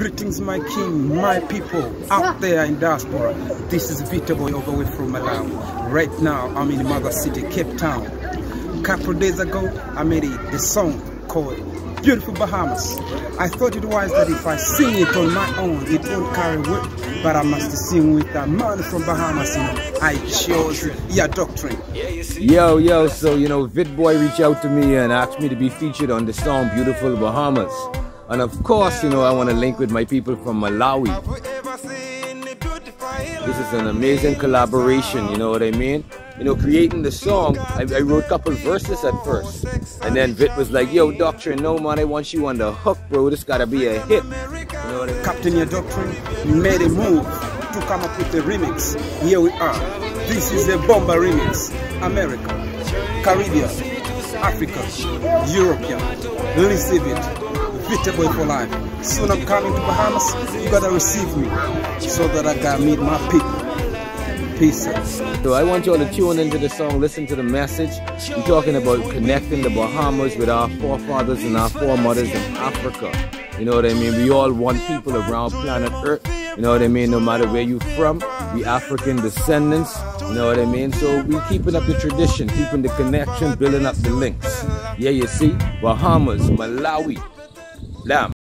Greetings, my king, my people out there in diaspora. This is Vite Boy over way from Malawi. Right now, I'm in mother city, Cape Town. A couple days ago, I made a, song called Beautiful Bahamas. I thought it was that if I sing it on my own, it won't carry weight, but I must sing with a man from Bahamas. You I chose Yah Doctrine. Yo, yo, so you know, Vite Boy reached out to me and asked me to be featured on the song Beautiful Bahamas. And of course, you know, I want to link with my people from Malawi. This is an amazing collaboration, you know what I mean? You know, creating the song, I, I wrote a couple verses at first. And then Vite was like, yo, Doctrine, no man, I want you on the hook, bro. This gotta be a hit. You know what I mean? Captain Yah Doctrine made a move to come up with a remix. Here we are. This is a bomber remix. America, Caribbean, Africa, European. Receive it. Boy for life. Soon I'm coming to Bahamas. You gotta receive me so that I can meet my people. Peace. So I want you all to tune into the song, listen to the message. We're talking about connecting the Bahamas with our forefathers and our foremothers in Africa. You know what I mean? We all want people around planet Earth. You know what I mean? No matter where you're from, we African descendants. You know what I mean? So we keeping up the tradition, keeping the connection, building up the links. Yeah, you see? Bahamas, Malawi, Lam.